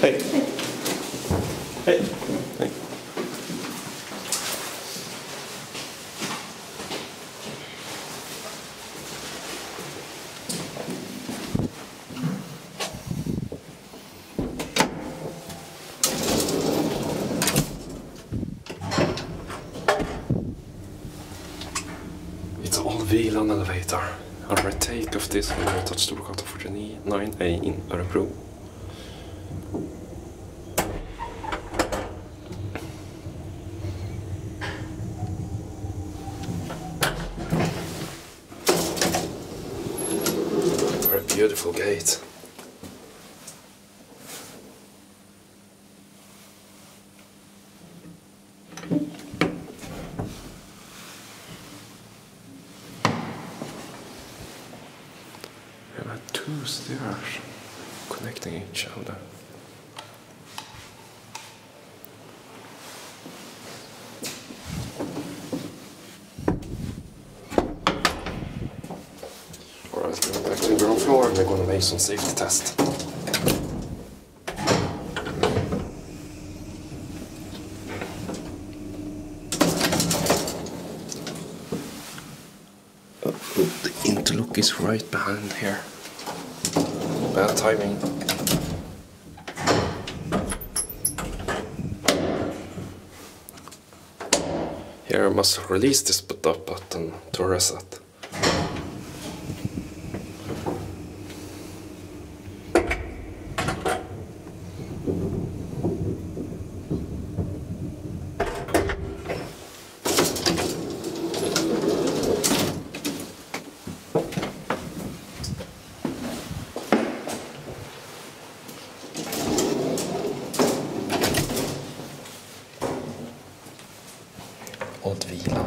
Hey. Hey. hey. It's all VLAN elevator. A retake of this elevator at Storgatan 49A in Örebro. Beautiful gate. We have two stairs connecting each other. Alright, going back to the ground floor. We're gonna make some safety tests. Oh, the interlock is right behind here. Bad timing. Here I must release this button to reset. åt vilan.